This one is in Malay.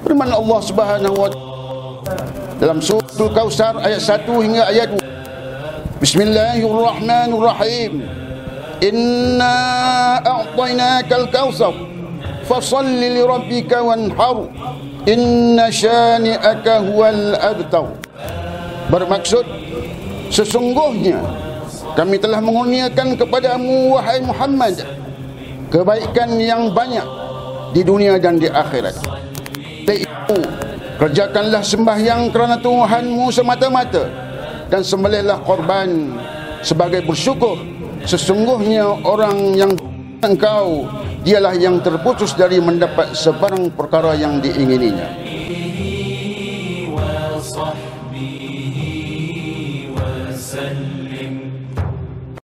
Firman Allah Subhanahu wa dalam surah Al-Kausar ayat 1 hingga ayat 2. Bismillahirrahmanirrahim. Inna a'tainakal kautsar fasalli li rabbika wanhar. Inna syani'aka huwal abtar. Bermaksud sesungguhnya kami telah mengurniakan kepadamu wahai Muhammad kebaikan yang banyak di dunia dan di akhirat kita ibu, kerjakanlah sembahyang kerana Tuhanmu semata-mata dan sembelihlah korban sebagai bersyukur. Sesungguhnya orang yang engkau dialah yang terputus dari mendapat sebarang perkara yang diingininya.